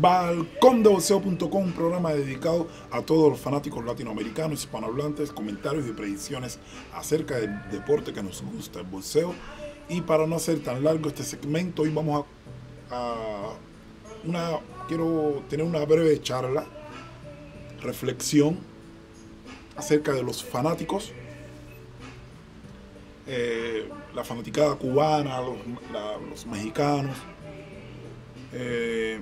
Balcondeboxeo.com, un programa dedicado a todos los fanáticos latinoamericanos, hispanohablantes, comentarios y predicciones acerca del deporte que nos gusta, el boxeo. Y para no hacer tan largo este segmento, hoy vamos a, una, quiero tener una breve charla, reflexión acerca de los fanáticos, eh, la fanaticada cubana, los mexicanos, eh,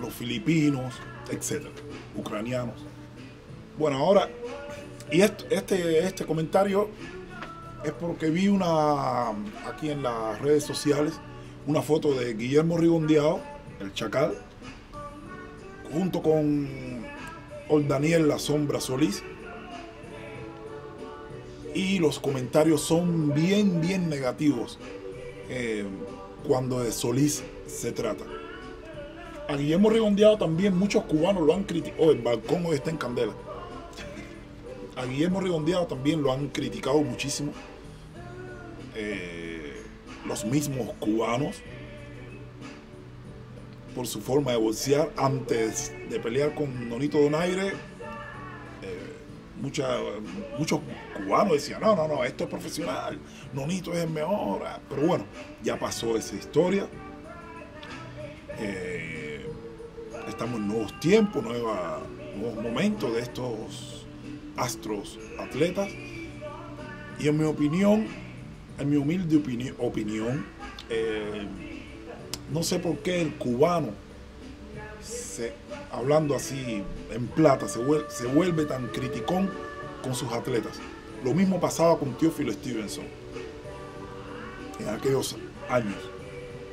los filipinos, etcétera, ucranianos. Bueno, ahora, y esto- este, este comentario es porque vi una aquí en las redes sociales una foto de Guillermo Rigondeado, el Chacal, junto con Oldaniel La Sombra Solís. Y los comentarios son bien, bien negativos eh, cuando de Solís se trata. A Guillermo Rigondeado también muchos cubanos lo han criticado. Oh, el balcón hoy está en candela. A Guillermo Rigondeado también lo han criticado muchísimo. eh, los mismos cubanos por su forma de boxear antes de pelear con Nonito Donaire. eh, muchos cubanos decían, no, no, no, esto es profesional, Nonito es el mejor. Pero bueno, ya pasó esa historia. Eh, estamos en nuevos tiempos, nuevos momentos de estos astros atletas. Y en mi opinión, en mi humilde opini- opinión, eh, no sé por qué el cubano, hablando así en plata, se vuelve, se vuelve tan criticón con sus atletas. Lo mismo pasaba con Teófilo Stevenson en aquellos años,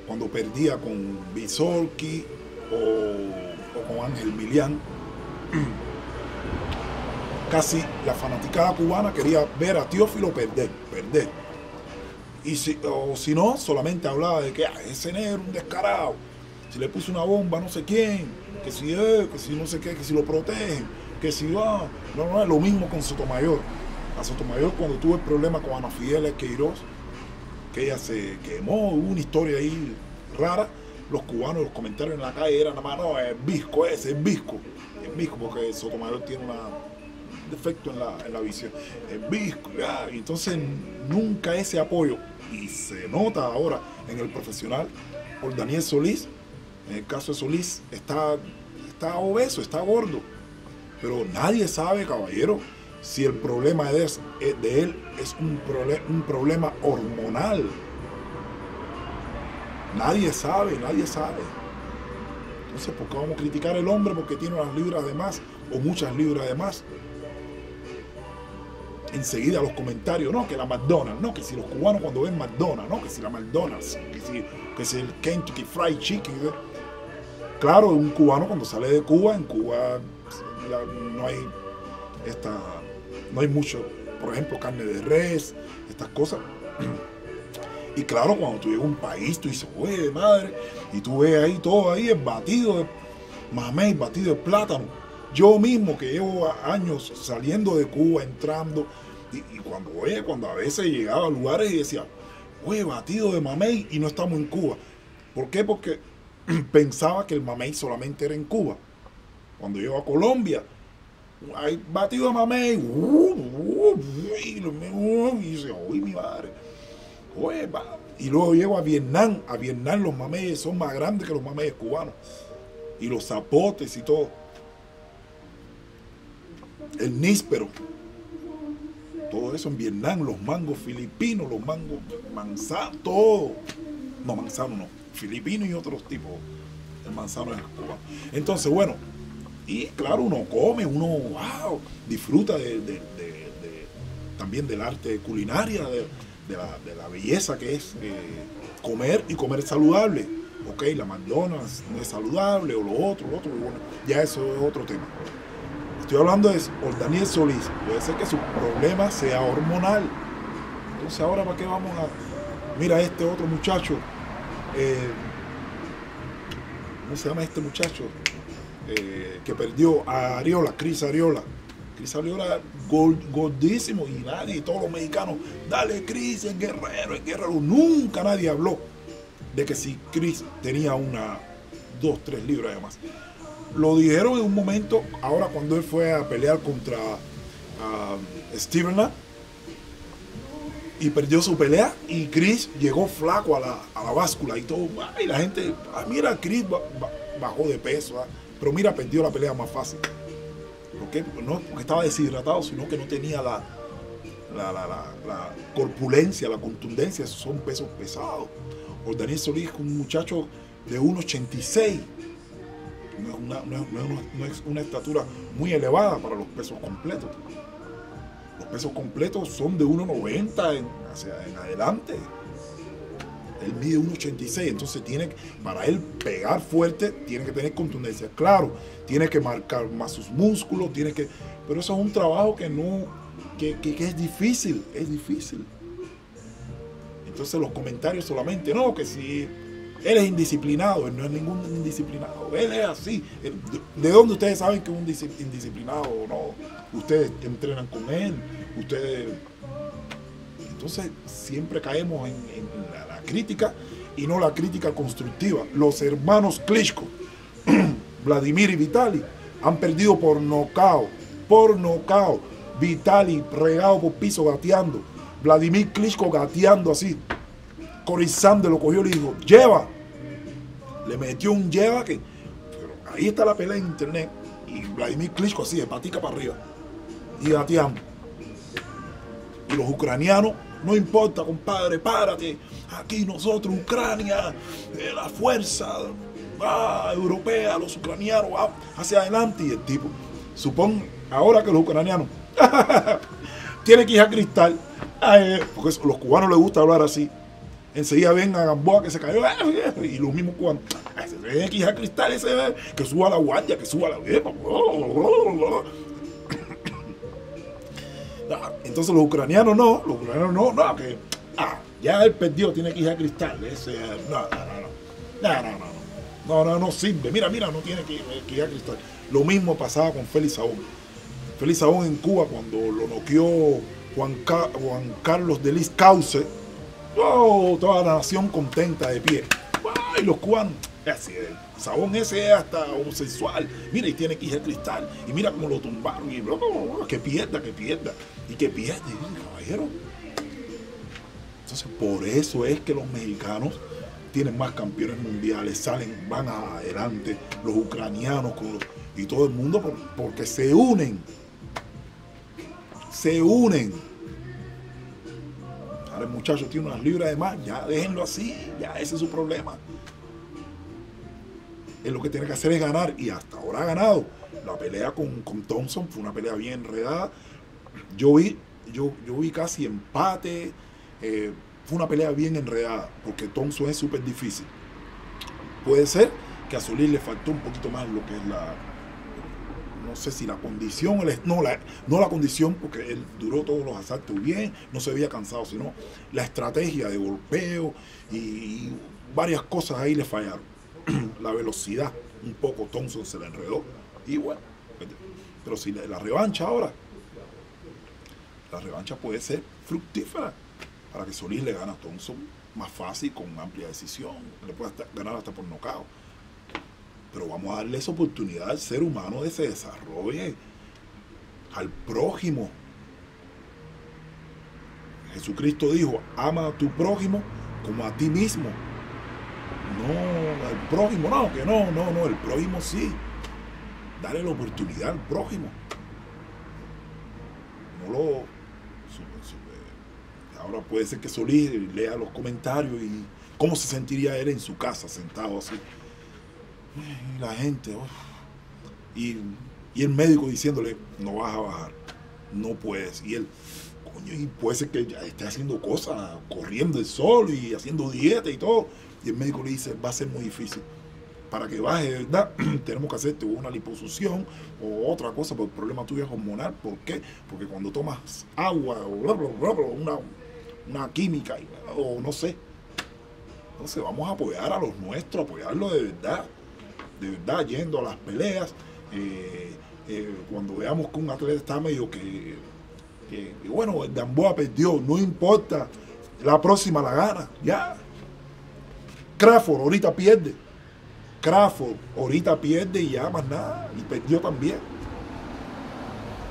cuando perdía con Bisorki o, con Ángel Milián. Casi la fanaticada cubana quería ver a Teófilo perder, perder. Y si, o si no, solamente hablaba de que "Ah, ese negro, un descarado, si le puso una bomba a no sé quién, que si es, que si no sé qué, que si lo protegen, que si va. No, no, es lo mismo con Sotomayor. A Sotomayor cuando tuvo el problema con Ana Fidel Queiroz, que ella se quemó, hubo una historia ahí rara, los cubanos, los comentarios en la calle eran nada más, no, es visco ese, es visco. Es visco porque Sotomayor tiene una defecto en la, en la visión. Es visco, ya, entonces nunca ese apoyo, y se nota ahora en el profesional, por Daniel Solís, en el caso de Solís, está, está obeso, está gordo, pero nadie sabe, caballero, si el problema de, de él es un, un problema hormonal. Nadie sabe, nadie sabe. Entonces, ¿por qué vamos a criticar al hombre porque tiene unas libras de más o muchas libras de más? Enseguida los comentarios, no, que la McDonald's, no, que si los cubanos cuando ven McDonald's, no, que si la McDonald's, que si, que si el Kentucky Fried Chicken. Claro, un cubano cuando sale de Cuba, en Cuba no hay esta, no hay mucho, por ejemplo, carne de res, estas cosas. Y claro, cuando tú llegas a un país, tú dices, oye, madre, y tú ves ahí todo ahí, el batido de mamey, batido de plátano. Yo mismo que llevo años saliendo de Cuba, entrando, y, cuando, oye, cuando a veces llegaba a lugares y decía, oye, batido de mamey, y no estamos en Cuba. ¿Por qué? Porque pensaba que el mamey solamente era en Cuba. Cuando llego a Colombia, hay batido de mamey, uh, uh, y, dice, uy, mi madre. Y luego llego a Vietnam. A Vietnam los mameyes son más grandes que los mameyes cubanos. Y los zapotes y todo. El níspero. Todo eso en Vietnam. Los mangos filipinos, los mangos manzanos, todo. No, manzano no. Filipino y otros tipos. El manzano es cubano. Entonces, bueno. Y claro, uno come, uno, disfruta de, también del arte culinaria, de la, belleza que es eh, comer y comer saludable. Ok, la McDonald's no es saludable, o lo otro, lo otro, bueno, ya eso es otro tema. Estoy hablando de Daniel Solís. Puede ser que su problema sea hormonal. Entonces, ahora, ¿para qué vamos a.? Mira, este otro muchacho. eh, ¿Cómo se llama este muchacho? Eh, que perdió a Ariola, Cris Ariola. Cris Ariola, gol- gordísimo, y nadie, y todos los mexicanos, dale Cris, el guerrero, el guerrero. Nunca nadie habló de que si Cris tenía una dos, tres libras además. Lo dijeron en un momento, ahora cuando él fue a pelear contra uh, Steven y perdió su pelea y Chris llegó flaco a la, a la báscula y todo. Y la gente, ah, mira, Chris bajó de peso, ah, pero mira, perdió la pelea más fácil. Porque no porque estaba deshidratado, sino que no tenía la, la, la, la, corpulencia, la contundencia, son pesos pesados. O Daniel Solís, un muchacho de 1,86. No es, una, estatura muy elevada para los pesos completos. Los pesos completos son de 1,90 en, hacia en adelante. Él mide 1,86, entonces tiene, para él pegar fuerte, tiene que tener contundencia. Claro, tiene que marcar más sus músculos, tiene que. Pero eso es un trabajo que no. que, que es difícil, es difícil. Entonces los comentarios solamente, no, que si él es indisciplinado, él no es ningún indisciplinado, él es así. ¿De dónde ustedes saben que es un indisciplinado o no? Ustedes entrenan con él, ustedes... Entonces siempre caemos en, crítica y no la crítica constructiva. Los hermanos Klitschko, Vladimir y Vitali, han perdido por nocao, por nocao. Vitali regado por piso gateando. Vladimir Klitschko gateando así. Corizando lo cogió y le dijo, lleva. Le metió un lleva que... Pero ahí está la pelea en internet. Y Vladimir Klitschko así, de patica para arriba. Y gateando. Y los ucranianos, no importa, compadre, párate. Aquí nosotros, Ucrania, eh, la fuerza ah, europea, los ucranianos, ah, hacia adelante. Y el tipo, supón ahora que los ucranianos tienen que ir a cristal, porque los cubanos les gusta hablar así. Enseguida ven a Gamboa que se cayó. Y los mismos cubanos. Se ve que a Cristal ese, que suba la guardia, que suba la. Entonces los ucranianos no, los ucranianos no, no, que ah, ya él perdió, tiene que ir a Cristal. Ese, no, no, no, no, no, no, no, no, no sirve. Mira, mira, no tiene que, ir a Cristal. Lo mismo pasaba con Félix Saúl. Félix Saúl en Cuba cuando lo noqueó Juan, Carlos de Lis Cauce, oh, toda la nación contenta de pie. Y los cubanos, así Sabón ese es hasta homosexual. Mira, y tiene que ir el cristal. Y mira cómo lo tumbaron. Y que pierda, que pierda. Y que pierda. caballero. Entonces, por eso es que los mexicanos tienen más campeones mundiales, salen, van adelante, los ucranianos y todo el mundo, porque se unen se unen. Ahora el muchacho tiene unas libras de más, ya déjenlo así, ya ese es su problema. Él lo que tiene que hacer es ganar y hasta ahora ha ganado. La pelea con, con Thompson fue una pelea bien enredada. Yo vi, yo, yo vi casi empate. Eh, fue una pelea bien enredada porque Thompson es súper difícil. Puede ser que a Solís le faltó un poquito más lo que es la, no sé si la condición, no, la, no la condición, porque él duró todos los asaltos bien, no se había cansado, sino la estrategia de golpeo y varias cosas ahí le fallaron. la velocidad, un poco Thompson se le enredó. Y bueno, pero si la, revancha ahora, la revancha puede ser fructífera para que Solís le gane a Thompson más fácil, con amplia decisión, le puede ganar hasta por nocao pero vamos a darle esa oportunidad al ser humano de se desarrolle, al prójimo. Jesucristo dijo, ama a tu prójimo como a ti mismo. No, al prójimo, no, que no, no, no, el prójimo sí. Dale la oportunidad al prójimo. No lo. Ahora puede ser que Solís lea los comentarios y cómo se sentiría él en su casa sentado así la gente, y, el médico diciéndole, no vas a bajar, no puedes. Y él, coño, y puede ser que esté haciendo cosas, corriendo el sol y haciendo dieta y todo. Y el médico le dice, va a ser muy difícil. Para que baje, ¿verdad? Tenemos que hacerte una liposucción o otra cosa, porque el problema tuyo hormonal. ¿Por qué? Porque cuando tomas agua o una, una química o no sé, entonces vamos a apoyar a los nuestros, apoyarlo de verdad de verdad yendo a las peleas. Eh, eh, cuando veamos que un atleta está medio que, bueno, el Gamboa perdió, no importa, la próxima la gana, ya. Crawford ahorita pierde. Crawford ahorita pierde y ya más nada, y perdió también.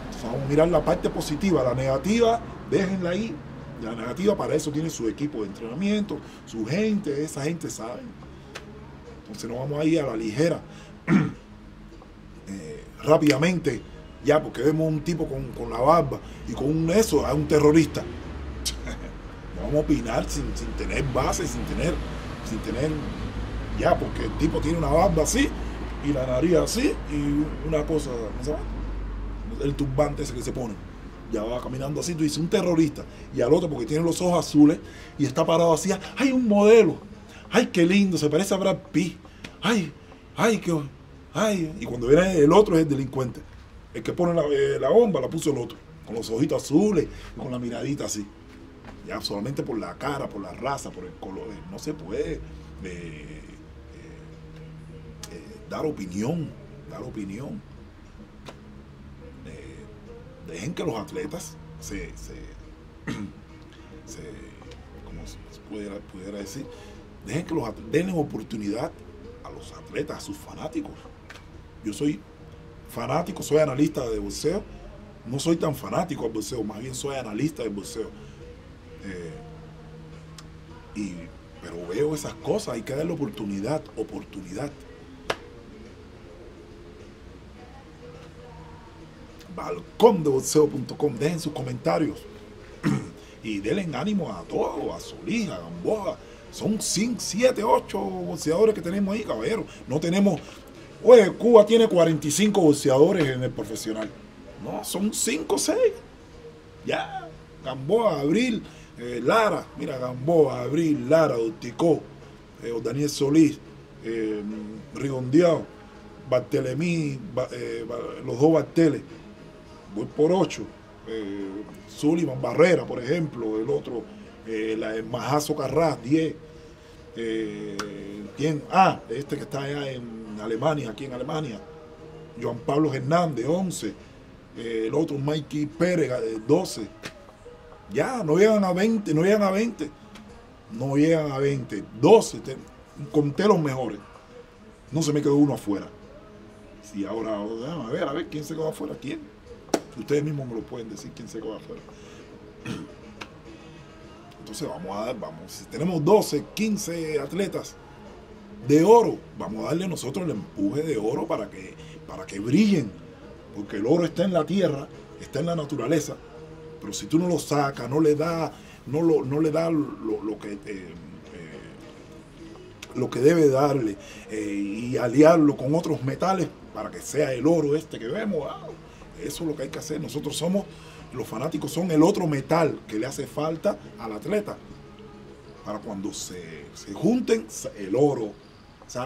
Entonces vamos a mirar la parte positiva, la negativa, déjenla ahí. La negativa para eso tiene su equipo de entrenamiento, su gente, esa gente sabe. Entonces no vamos a ir a la ligera. Eh, rápidamente, ya, porque vemos un tipo con, la barba y con un eso, a un terrorista. no vamos a opinar sin, sin tener base, sin tener, sin tener ya, porque el tipo tiene una barba así y la nariz así y una cosa, ¿no sabes? El turbante ese que se pone. Ya va caminando así, tú dices, un terrorista. Y al otro, porque tiene los ojos azules y está parado así, ¡ay, un modelo! ¡Ay, qué lindo! Se parece a Brad Pitt. ¡Ay, ay, qué... ¡Ay! Y cuando viene el otro es el delincuente. El que pone la, eh, la bomba la puso el otro. Con los ojitos azules, con la miradita así. Ya solamente por la cara, por la raza, por el color. No se puede. Eh, dar opinión, dar opinión. Eh, dejen que los atletas se, se, se como se pudiera, pudiera, decir, dejen que los atletas, oportunidad a los atletas, a sus fanáticos. Yo soy fanático, soy analista de boxeo, no soy tan fanático al boxeo, más bien soy analista de boxeo. Eh, y, pero veo esas cosas, hay que darle oportunidad, oportunidad. balcondeboxeo.com. Dejen sus comentarios y denle ánimo a todos, a Solís, a Gamboa. Son 5, 7, 8 boxeadores que tenemos ahí, caballero. No tenemos. Oye, Cuba tiene 45 boxeadores en el profesional. No, son 5 6. Ya. Gamboa, Abril, eh, Lara. Mira, Gamboa, Abril, Lara, Dorticó, eh, Daniel Solís, eh, Rigondeado, Bartelemí, eh, los dos Barteles voy por 8. Eh, Sullivan Barrera, por ejemplo, el otro, eh, el Majazo Carras, 10. Eh, ¿Quién? Ah, este que está allá en Alemania, aquí en Alemania. Juan Pablo Hernández, 11. el otro, Mikey Pérez, 12. Ya, no llegan a 20, no llegan a 20. No llegan a 20. 12. conté los mejores. No se me quedó uno afuera. Si ahora, a ver, a ver, ¿quién se quedó afuera? ¿Quién? Ustedes mismos me lo pueden decir quién se queda afuera. Entonces vamos a dar, vamos, si tenemos 12, 15 atletas de oro, vamos a darle nosotros el empuje de oro para que, para que brillen. Porque el oro está en la tierra, está en la naturaleza. Pero si tú no lo sacas, no le das, no, lo, no le da lo, que... Eh, eh, lo que debe darle eh, y aliarlo con otros metales para que sea el oro este que vemos. Eso es lo que hay que hacer. Nosotros somos, los fanáticos son el otro metal que le hace falta al atleta. Para cuando se, junten, el oro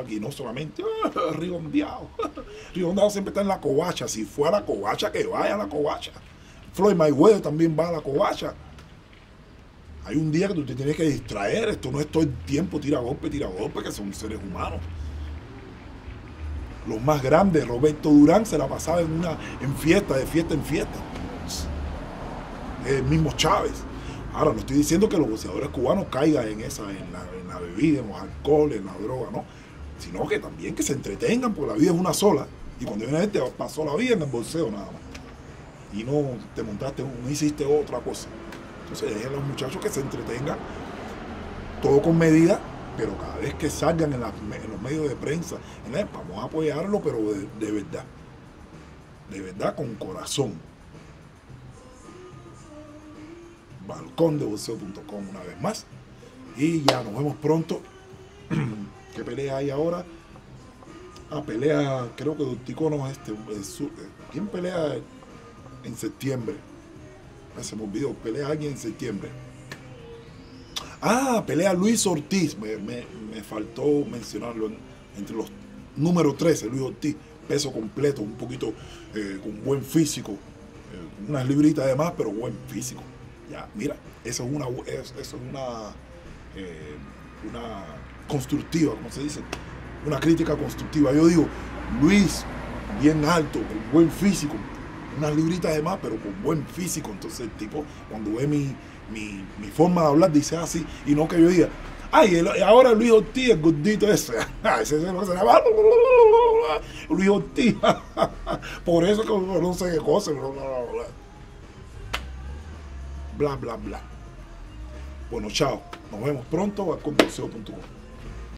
y no solamente ah, Rigondeado. Rigondeado siempre está en la covacha. Si fue a la covacha, que vaya a la covacha. Floyd Mayweather también va a la covacha. Hay un día que tú te tienes que distraer. Esto no es todo el tiempo tira golpe, tira golpe, que son seres humanos los más grandes, Roberto Durán se la pasaba en una en fiesta, de fiesta en fiesta. El mismo Chávez. Ahora, no estoy diciendo que los boxeadores cubanos caigan en esa, en la, bebida, en los alcoholes, en la droga, no. Sino que también que se entretengan, porque la vida es una sola. Y cuando viene te pasó la vida en el bolseo nada más. Y no te montaste, no hiciste otra cosa. Entonces dejen a los muchachos que se entretengan, todo con medida, pero cada vez que salgan en, los medios de prensa, vamos a apoyarlo, pero de, verdad, de verdad con corazón. balcondeboxeo.com una vez más. Y ya nos vemos pronto. ¿Qué pelea hay ahora? Ah, pelea, creo que Tico no este. ¿Quién pelea en septiembre? Se me olvidó, pelea alguien en septiembre. Ah, pelea Luis Ortiz. Me, faltó mencionarlo entre los número 13, Luis Ortiz. Peso completo, un poquito eh, con buen físico. Eh, unas libritas de más, pero buen físico. Ya, mira, eso es una, eso, es una, eh, una constructiva, como se dice. Una crítica constructiva. Yo digo, Luis, bien alto, con buen físico. Unas libritas de más, pero con buen físico. Entonces el tipo, cuando ve mi, mi, forma de hablar dice así, y no que yo diga, Ay, ahora Luis Ortiz, el gordito ese. Ese es que. Luis Ortiz. Por eso que no sé qué cosa. Bla, bla, bla. Bueno, chao. Nos vemos pronto a condoxeo.com.